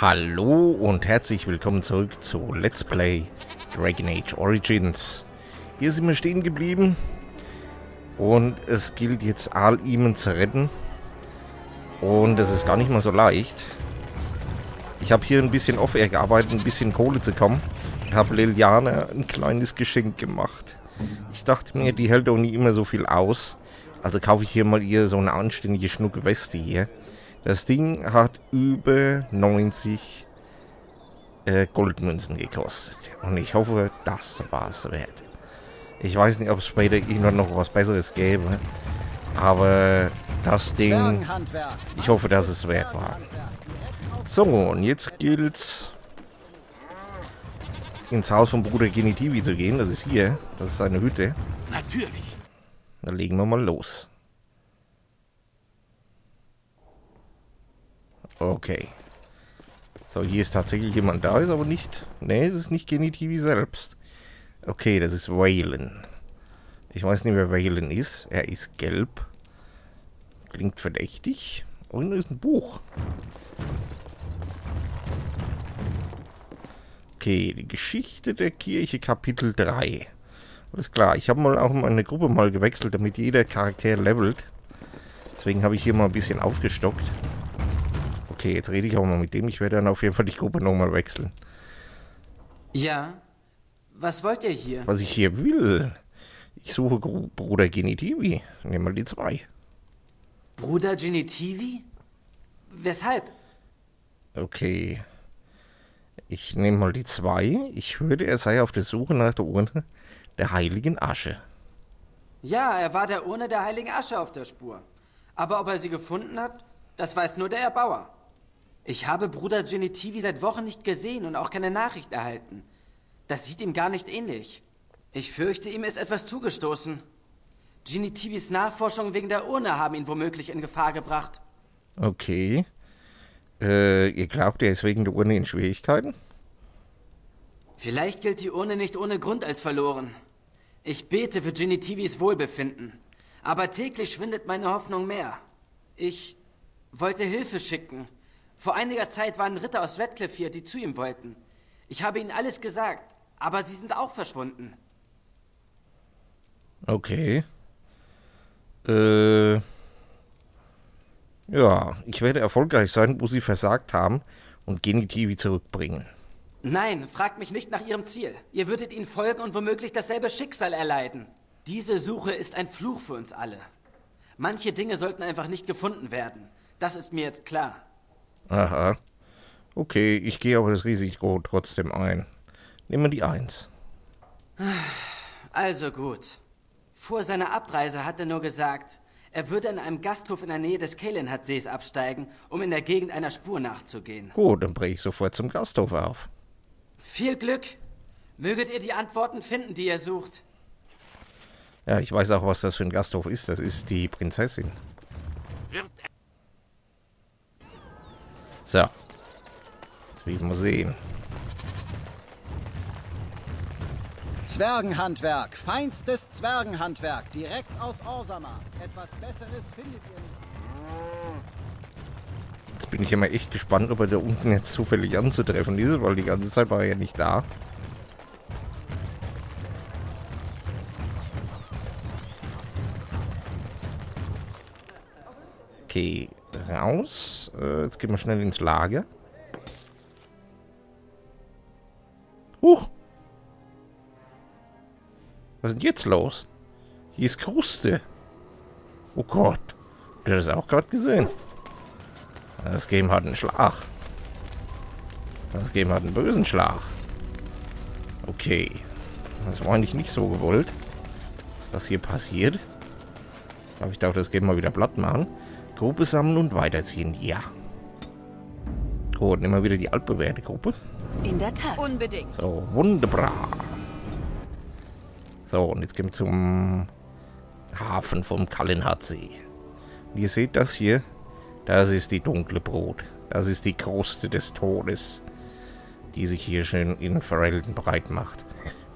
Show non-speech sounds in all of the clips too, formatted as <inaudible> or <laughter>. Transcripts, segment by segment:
Hallo und herzlich willkommen zurück zu Let's Play Dragon Age Origins. Hier sind wir stehen geblieben und es gilt jetzt Al-Imen zu retten. Und das ist gar nicht mal so leicht. Ich habe hier ein bisschen off-air gearbeitet, ein bisschen Kohle zu kommen und habe Liliana ein kleines Geschenk gemacht. Ich dachte mir, die hält doch nie immer so viel aus. Also kaufe ich hier mal ihr so eine anständige Schnucke Weste hier. Das Ding hat über 90 äh, Goldmünzen gekostet. Und ich hoffe, das war es wert. Ich weiß nicht, ob es später irgendwann noch was Besseres gäbe. Aber das Ding, ich hoffe, dass es wert war. So, und jetzt gilt's ins Haus von Bruder Genitivi zu gehen. Das ist hier. Das ist seine Hütte. Natürlich. Dann legen wir mal los. Okay. So, hier ist tatsächlich jemand da, ist aber nicht... Ne, es ist nicht Genitivi selbst. Okay, das ist Waylon. Ich weiß nicht, wer Waylon ist. Er ist gelb. Klingt verdächtig. Und ist ein Buch. Okay, die Geschichte der Kirche, Kapitel 3. Alles klar, ich habe mal auch meine Gruppe mal gewechselt, damit jeder Charakter levelt. Deswegen habe ich hier mal ein bisschen aufgestockt. Okay, jetzt rede ich auch mal mit dem. Ich werde dann auf jeden Fall die Gruppe nochmal wechseln. Ja? Was wollt ihr hier? Was ich hier will? Ich suche Gru Bruder Genitivi. Nehmen wir die zwei. Bruder Genitivi? Weshalb? Okay. Ich nehme mal die zwei. Ich hörte, er sei auf der Suche nach der Urne der heiligen Asche. Ja, er war der Urne der heiligen Asche auf der Spur. Aber ob er sie gefunden hat, das weiß nur der Erbauer. Ich habe Bruder Genitivi seit Wochen nicht gesehen und auch keine Nachricht erhalten. Das sieht ihm gar nicht ähnlich. Ich fürchte, ihm ist etwas zugestoßen. Genitivis Nachforschungen wegen der Urne haben ihn womöglich in Gefahr gebracht. Okay. Äh, ihr glaubt, er ist wegen der Urne in Schwierigkeiten? Vielleicht gilt die Urne nicht ohne Grund als verloren. Ich bete für Genitivis Wohlbefinden. Aber täglich schwindet meine Hoffnung mehr. Ich wollte Hilfe schicken. Vor einiger Zeit waren Ritter aus Redcliffe hier, die zu ihm wollten. Ich habe ihnen alles gesagt, aber sie sind auch verschwunden. Okay. Äh. Ja, ich werde erfolgreich sein, wo sie versagt haben und Genitivi zurückbringen. Nein, fragt mich nicht nach ihrem Ziel. Ihr würdet ihnen folgen und womöglich dasselbe Schicksal erleiden. Diese Suche ist ein Fluch für uns alle. Manche Dinge sollten einfach nicht gefunden werden. Das ist mir jetzt klar. Aha. Okay, ich gehe aber das Risiko trotzdem ein. Nehmen wir die Eins. Also gut. Vor seiner Abreise hat er nur gesagt, er würde in einem Gasthof in der Nähe des Kalenhat-Sees absteigen, um in der Gegend einer Spur nachzugehen. Gut, dann breche ich sofort zum Gasthof auf. Viel Glück! Möget ihr die Antworten finden, die ihr sucht. Ja, ich weiß auch, was das für ein Gasthof ist. Das ist die Prinzessin. So. Jetzt mal sehen. Zwergenhandwerk, feinstes Zwergenhandwerk, direkt aus Orsama. Etwas Besseres findet ihr nicht. Jetzt bin ich immer echt gespannt, ob er da unten jetzt zufällig anzutreffen ist, weil die ganze Zeit war er ja nicht da. Okay, raus. Äh, jetzt gehen wir schnell ins Lager. Huch! Was ist jetzt los? Hier ist Kruste. Oh Gott. Du hast das auch gerade gesehen. Das Game hat einen Schlag. Das Game hat einen bösen Schlag. Okay. Das war eigentlich nicht so gewollt, dass das hier passiert. Darf ich darf das Game mal wieder platt machen. Gruppe sammeln und weiterziehen. Ja. Gut, nehmen wir wieder die altbewährte Gruppe. In der Tat. Unbedingt. So, wunderbar. So, und jetzt gehen wir zum Hafen vom Kallenhardsee. Und ihr seht das hier. Das ist die dunkle Brot. Das ist die Kruste des Todes, die sich hier schön in Ferelden breit macht.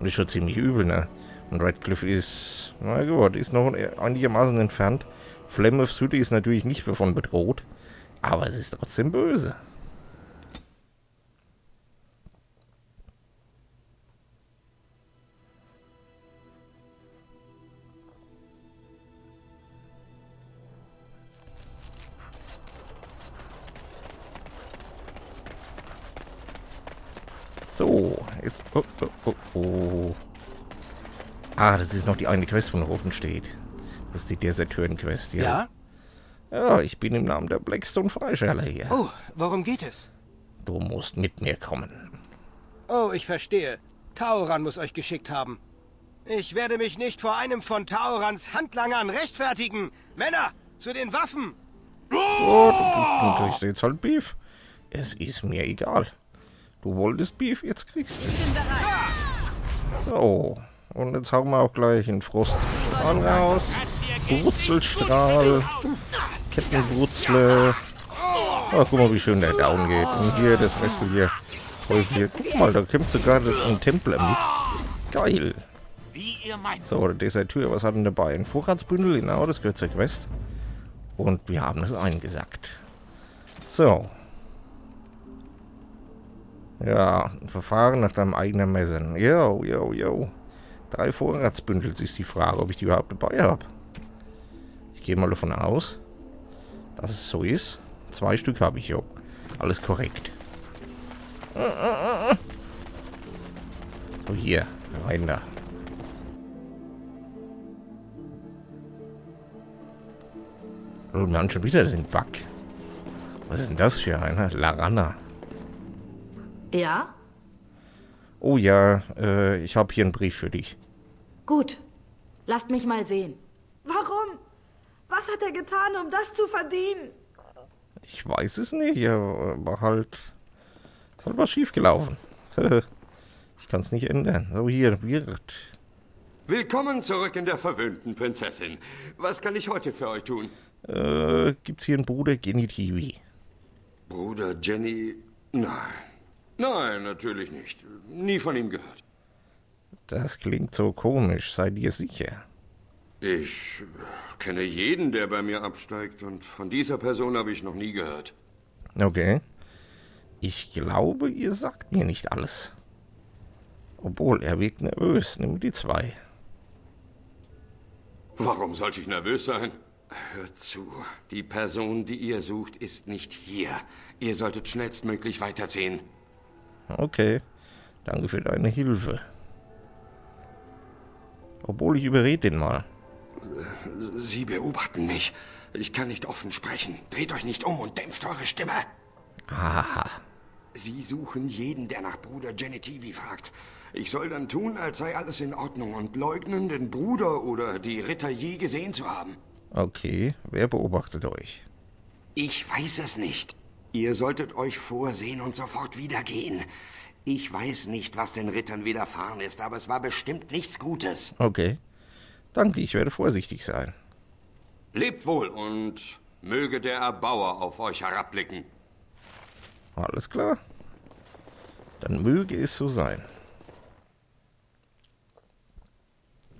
Und ist schon ziemlich übel, ne? Und Redcliffe ist, na gut, ist noch einigermaßen entfernt. Flameth City ist natürlich nicht davon bedroht, aber es ist trotzdem böse. So, jetzt... Oh, oh, oh, oh. Ah, das ist noch die eine Quest, wo noch offen steht. Das ist die Deserteuren-Quest, ja. Ja? Ja, ich bin im Namen der Blackstone Freischärler hier. Oh, worum geht es? Du musst mit mir kommen. Oh, ich verstehe. Tauran muss euch geschickt haben. Ich werde mich nicht vor einem von Taurans Handlangern rechtfertigen. Männer, zu den Waffen! Oh, du, du kriegst jetzt halt Beef. Es ist mir egal. Du wolltest Beef, jetzt kriegst du es. So, und jetzt hauen wir auch gleich einen Frost raus. Wurzelstrahl. Kettenwurzle. Oh, guck mal, wie schön der down geht. Und hier das Rest hier. Teufel hier. Guck mal, da kämpft sogar ein Templer mit. Geil. So, der Deserteur, was hat denn dabei? Ein Vorratsbündel, genau, das gehört zur Quest. Und wir haben es eingesackt. So. Ja, ein Verfahren nach deinem eigenen Messen. Jo, jo, jo. Drei Vorratsbündel ist die Frage, ob ich die überhaupt dabei habe. Ich gehe mal davon aus, dass es so ist. Zwei Stück habe ich, jo. Alles korrekt. So, hier. Rein da. Oh, wir haben schon wieder den Bug. Was ist denn das für einer? Larana. Ja? Oh ja, äh, ich habe hier einen Brief für dich. Gut. Lasst mich mal sehen. Was hat er getan, um das zu verdienen? Ich weiß es nicht, aber halt... Ist halt was schiefgelaufen. <laughs> ich kann es nicht ändern. So, hier, Wirt. Willkommen zurück in der verwöhnten Prinzessin. Was kann ich heute für euch tun? Äh, gibt's hier einen Bruder Genitivi? Bruder Jenny? Nein. Nein, natürlich nicht. Nie von ihm gehört. Das klingt so komisch, sei dir sicher. Ich kenne jeden, der bei mir absteigt, und von dieser Person habe ich noch nie gehört. Okay. Ich glaube, ihr sagt mir nicht alles. Obwohl, er wirkt nervös. Nimm die zwei. Warum sollte ich nervös sein? Hört zu. Die Person, die ihr sucht, ist nicht hier. Ihr solltet schnellstmöglich weiterziehen. Okay. Danke für deine Hilfe. Obwohl, ich überrede den mal. Sie beobachten mich. Ich kann nicht offen sprechen. Dreht euch nicht um und dämpft eure Stimme. Aha. Sie suchen jeden, der nach Bruder Genitivi fragt. Ich soll dann tun, als sei alles in Ordnung und leugnen, den Bruder oder die Ritter je gesehen zu haben. Okay, wer beobachtet euch? Ich weiß es nicht. Ihr solltet euch vorsehen und sofort wieder gehen. Ich weiß nicht, was den Rittern widerfahren ist, aber es war bestimmt nichts Gutes. Okay. Danke, ich werde vorsichtig sein. Lebt wohl und möge der Erbauer auf euch herabblicken. Alles klar. Dann möge es so sein.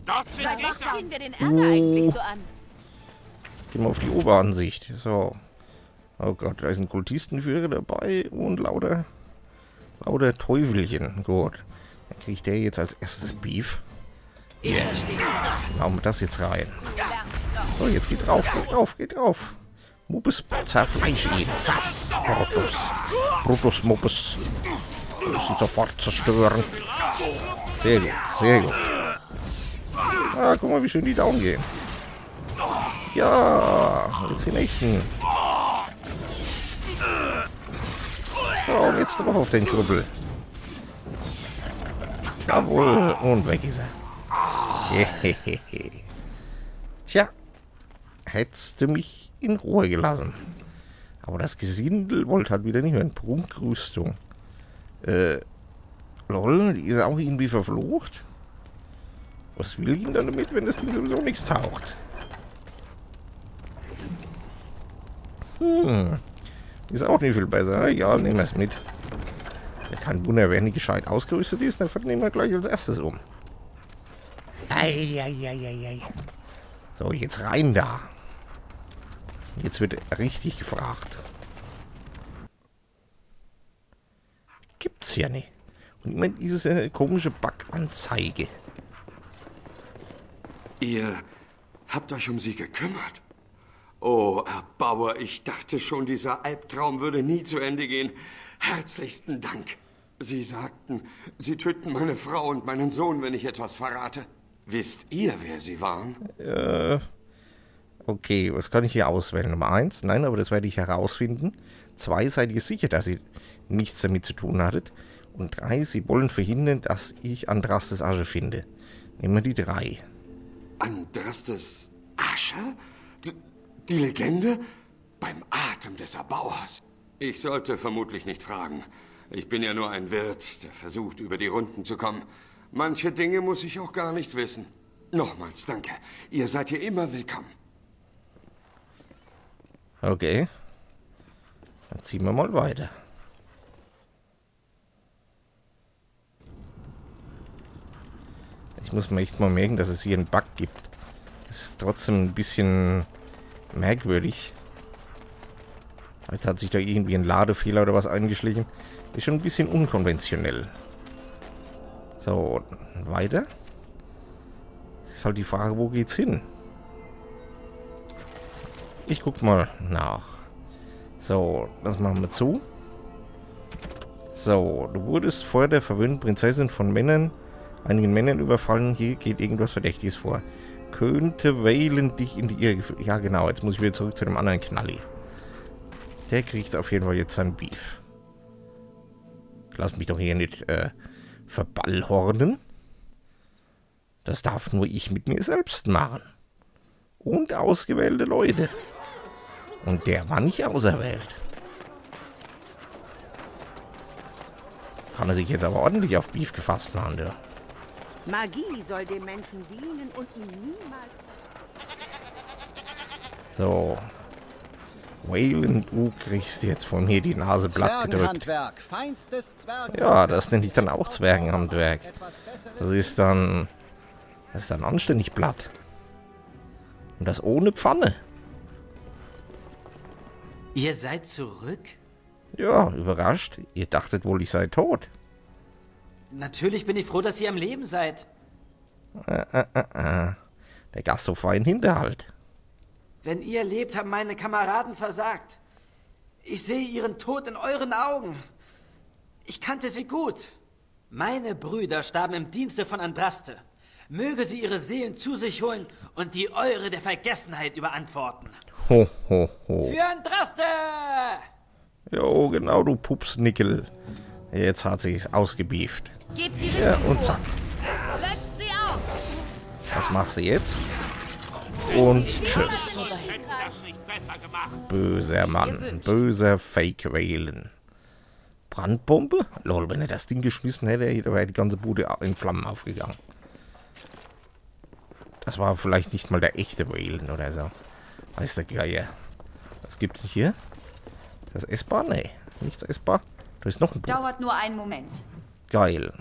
Dort sind Seit wann ziehen wir den Ärger eigentlich so an? Gehen wir auf die Oberansicht. So. Oh Gott, da ist ein Kultistenführer dabei und lauter, lauter Teufelchen. Gut. Dann kriegt der jetzt als erstes Beef. Verstehe. Hauen wir das jetzt rein. So, jetzt geht drauf, geht drauf, geht drauf. Muppes, zerfleisch ihn. Was? Brutus. Brutus Muppes. Muss ihn sofort zerstören. Sehr gut, sehr gut. Ah, guck mal, wie schön die down gehen. Ja, jetzt die nächsten. So, und jetzt drauf auf den Krüppel. Jawohl, und weg ist er. Hehehe. <laughs> Tja, hättest du mich in Ruhe gelassen. Aber das Gesindel wollte halt wieder nicht hören. Prunkrüstung. Äh, lol, die ist auch irgendwie verflucht. Was will ich denn damit, wenn das Ding sowieso nichts taucht? Hm. Ist auch nicht viel besser. Ja, nehmen wir es mit. Kein Wunder, wenn die gescheit ausgerüstet ist, dann nehmen wir gleich als erstes um. Eieieiei. So, jetzt rein da. Jetzt wird richtig gefragt. Gibt's ja nicht. Und immer diese äh, komische Bug-Anzeige. Ihr habt euch um sie gekümmert. Oh, Erbauer, ich dachte schon, dieser Albtraum würde nie zu Ende gehen. Herzlichsten Dank. Sie sagten, Sie töten meine Frau und meinen Sohn, wenn ich etwas verrate. Wisst ihr, wer sie waren? Äh, okay, was kann ich hier auswählen? Nummer eins? Nein, aber das werde ich herausfinden. Zwei, seid ihr sicher, dass ihr nichts damit zu tun hattet? Und drei, sie wollen verhindern, dass ich Andrastes Asche finde. Nehmen wir die drei. Andrastes Asche? D die Legende? Beim Atem des Erbauers. Ich sollte vermutlich nicht fragen. Ich bin ja nur ein Wirt, der versucht, über die Runden zu kommen. Manche Dinge muss ich auch gar nicht wissen. Nochmals danke. Ihr seid hier immer willkommen. Okay. Dann ziehen wir mal weiter. Ich muss mir echt mal merken, dass es hier einen Bug gibt. Das ist trotzdem ein bisschen merkwürdig. Jetzt hat sich da irgendwie ein Ladefehler oder was eingeschlichen. Ist schon ein bisschen unkonventionell. So, weiter. Jetzt ist halt die Frage, wo geht's hin? Ich guck mal nach. So, das machen wir zu. So, du wurdest vor der verwöhnten Prinzessin von Männern, einigen Männern überfallen. Hier geht irgendwas Verdächtiges vor. Könnte Wayland dich in die Irre geführt. Ja, genau. Jetzt muss ich wieder zurück zu dem anderen Knalli. Der kriegt auf jeden Fall jetzt sein Beef. Lass mich doch hier nicht äh, verballhornen. Das darf nur ich mit mir selbst machen. Und ausgewählte Leute. Und der war nicht auserwählt. Kann er sich jetzt aber ordentlich auf Beef gefasst machen, der. Magie soll dem Menschen dienen und ihn niemals... So. Wayland, du kriegst jetzt von mir die Nase platt gedrückt. Zwergenhandwerk, feinstes Zwergenhandwerk. Ja, das nenne ich dann auch Zwergenhandwerk. Das ist dann... Das ist dann anständig platt. Und das ohne Pfanne. Ihr seid zurück? Ja, überrascht. Ihr dachtet wohl, ich sei tot. Natürlich bin ich froh, dass ihr am Leben seid. Der Gasthof war ein Hinterhalt. Wenn ihr lebt, haben meine Kameraden versagt. Ich sehe ihren Tod in euren Augen. Ich kannte sie gut. Meine Brüder starben im Dienste von Andraste. Möge sie ihre Seelen zu sich holen und die eure der Vergessenheit überantworten. Ho, ho, ho. Für Andraste! Jo, genau, du Pupsnickel. Jetzt hat sich's ausgebieft. Gebt die Richtung Ja, und zack. Löscht sie auf. Was machst du jetzt? Und tschüss. Das. Böser Mann. Böser Fake-Whalen. Brandbombe? Lol, wenn er das Ding geschmissen hätte, wäre die ganze Bude in Flammen aufgegangen. Das war vielleicht nicht mal der echte Whalen oder so. Weiß der Geier. Was gibt's nicht hier? Ist das essbar? Nee, nichts essbar. Da ist noch ein Buch. Dauert nur einen Moment. Geil.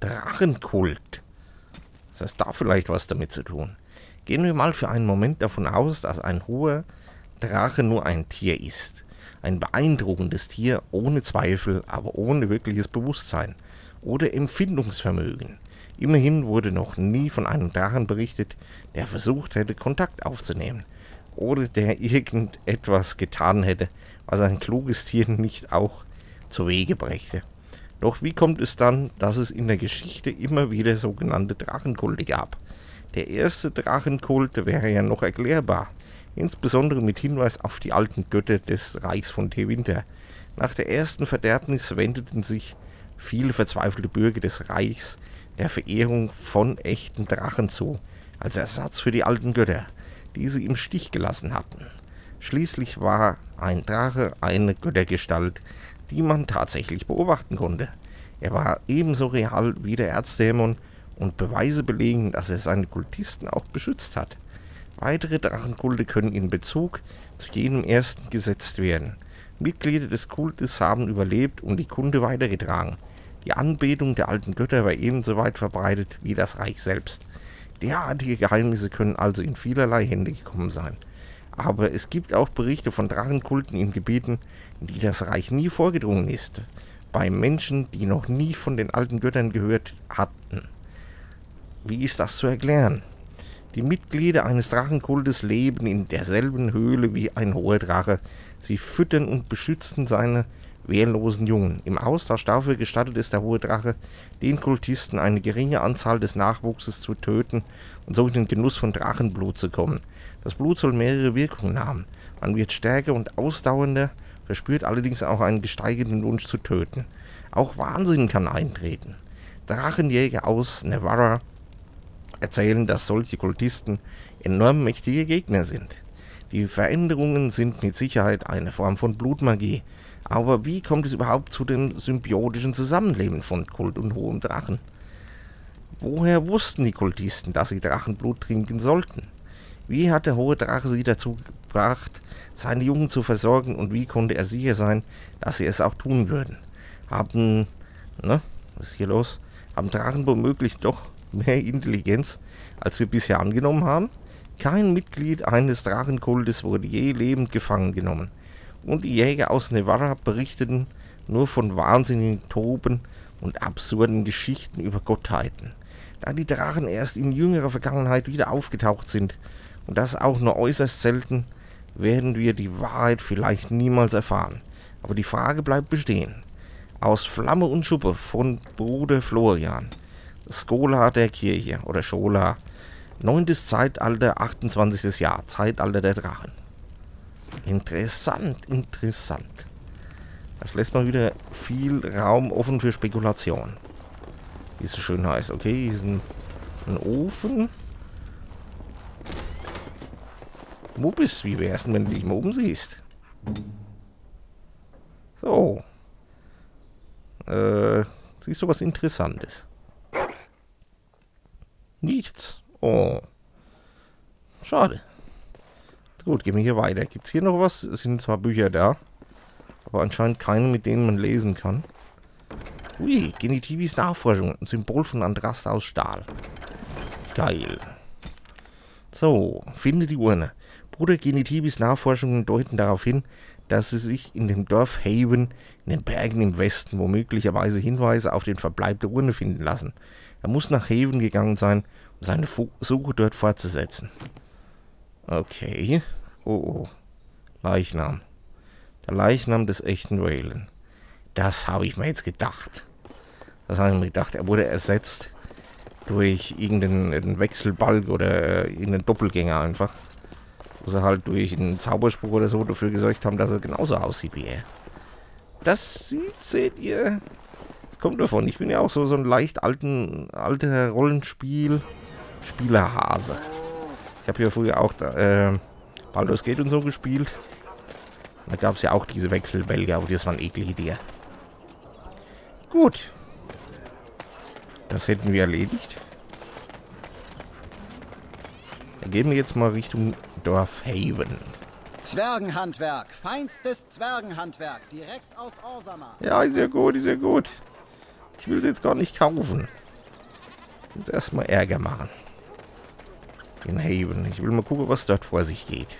Drachenkult. Was hat da vielleicht was damit zu tun? Gehen wir mal für einen Moment davon aus, dass ein hoher Drache nur ein Tier ist. Ein beeindruckendes Tier, ohne Zweifel, aber ohne wirkliches Bewusstsein oder Empfindungsvermögen. Immerhin wurde noch nie von einem Drachen berichtet, der versucht hätte, Kontakt aufzunehmen. Oder der irgendetwas getan hätte, was ein kluges Tier nicht auch zu Wege brächte. Doch wie kommt es dann, dass es in der Geschichte immer wieder sogenannte Drachenkulte gab? Der erste Drachenkult wäre ja noch erklärbar, insbesondere mit Hinweis auf die alten Götter des Reichs von Tewinter. Nach der ersten Verderbnis wendeten sich viele verzweifelte Bürger des Reichs der Verehrung von echten Drachen zu, als Ersatz für die alten Götter, die sie im Stich gelassen hatten. Schließlich war ein Drache eine Göttergestalt, die man tatsächlich beobachten konnte. Er war ebenso real wie der Erzdämon und Beweise belegen, dass er seine Kultisten auch beschützt hat. Weitere Drachenkulte können in Bezug zu jenem ersten gesetzt werden. Mitglieder des Kultes haben überlebt und die Kunde weitergetragen. Die Anbetung der alten Götter war ebenso weit verbreitet wie das Reich selbst. Derartige Geheimnisse können also in vielerlei Hände gekommen sein. Aber es gibt auch Berichte von Drachenkulten in Gebieten, in die das Reich nie vorgedrungen ist, bei Menschen, die noch nie von den alten Göttern gehört hatten. Wie ist das zu erklären? Die Mitglieder eines Drachenkultes leben in derselben Höhle wie ein hoher Drache. Sie füttern und beschützen seine wehrlosen Jungen. Im Austausch dafür gestattet es der hohe Drache, den Kultisten eine geringe Anzahl des Nachwuchses zu töten und so in den Genuss von Drachenblut zu kommen. Das Blut soll mehrere Wirkungen haben. Man wird stärker und ausdauernder, verspürt allerdings auch einen gesteigerten Wunsch zu töten. Auch Wahnsinn kann eintreten. Drachenjäger aus Nevarra erzählen, dass solche Kultisten enorm mächtige Gegner sind. Die Veränderungen sind mit Sicherheit eine Form von Blutmagie. Aber wie kommt es überhaupt zu dem symbiotischen Zusammenleben von Kult und hohem Drachen? Woher wussten die Kultisten, dass sie Drachenblut trinken sollten? Wie hat der hohe Drache sie dazu gebracht, seine Jungen zu versorgen und wie konnte er sicher sein, dass sie es auch tun würden? Haben, ne, was ist hier los? Haben Drachen womöglich doch mehr Intelligenz, als wir bisher angenommen haben? Kein Mitglied eines Drachenkultes wurde je lebend gefangen genommen. Und die Jäger aus Nevada berichteten nur von wahnsinnigen Toben und absurden Geschichten über Gottheiten. Da die Drachen erst in jüngerer Vergangenheit wieder aufgetaucht sind, und das auch nur äußerst selten, werden wir die Wahrheit vielleicht niemals erfahren. Aber die Frage bleibt bestehen. Aus Flamme und Schuppe von Bruder Florian, Skola der Kirche oder Schola, Neuntes Zeitalter, 28. Jahr, Zeitalter der Drachen. Interessant, interessant. Das lässt mal wieder viel Raum offen für Spekulation. Wie es so schön heißt. Okay, hier ist ein, ein Ofen. Muppis, wie wär's denn, wenn du dich mal oben siehst? So. Äh, siehst du was Interessantes? Nichts. Oh. Schade. Gut, gehen wir hier weiter. Gibt es hier noch was? Es sind zwar Bücher da, aber anscheinend keine, mit denen man lesen kann. Ui, Genitivis Nachforschung. Ein Symbol von Andrast aus Stahl. Geil. So, finde die Urne. Bruder Genitivis Nachforschungen deuten darauf hin, dass sie sich in dem Dorf Haven in den Bergen im Westen womöglicherweise Hinweise auf den Verbleib der Urne finden lassen. Er muss nach Haven gegangen sein, um seine Suche dort fortzusetzen. Okay. Oh, oh. Leichnam. Der Leichnam des echten Whalen. Das habe ich mir jetzt gedacht. Das habe ich mir gedacht. Er wurde ersetzt durch irgendeinen Wechselbalg oder irgendeinen Doppelgänger einfach. Wo sie halt durch einen Zauberspruch oder so dafür gesorgt haben, dass er genauso aussieht wie er. Das sieht, seht ihr. Das kommt davon. Ich bin ja auch so, so ein leicht alten, alter Rollenspiel Spielerhase. Ich habe ja früher auch äh, Baldur's Gate und so gespielt. Da gab es ja auch diese Wechselbälge, aber das waren eklige Dinge. Gut. Das hätten wir erledigt. Gehen wir jetzt mal Richtung Dorf Haven. Zwergenhandwerk, feinstes Zwergenhandwerk, direkt aus Orsama. Ja, ist ja gut, ist ja gut. Ich will es jetzt gar nicht kaufen. Jetzt erstmal Ärger machen. In Haven. Ich will mal gucken, was dort vor sich geht.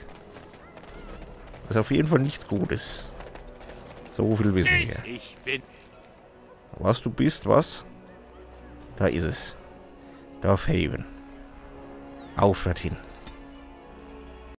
Das ist auf jeden Fall nichts Gutes. So viel wissen wir. Ich bin. Was du bist, was? Da ist es. Dorf Haven. Auf dorthin.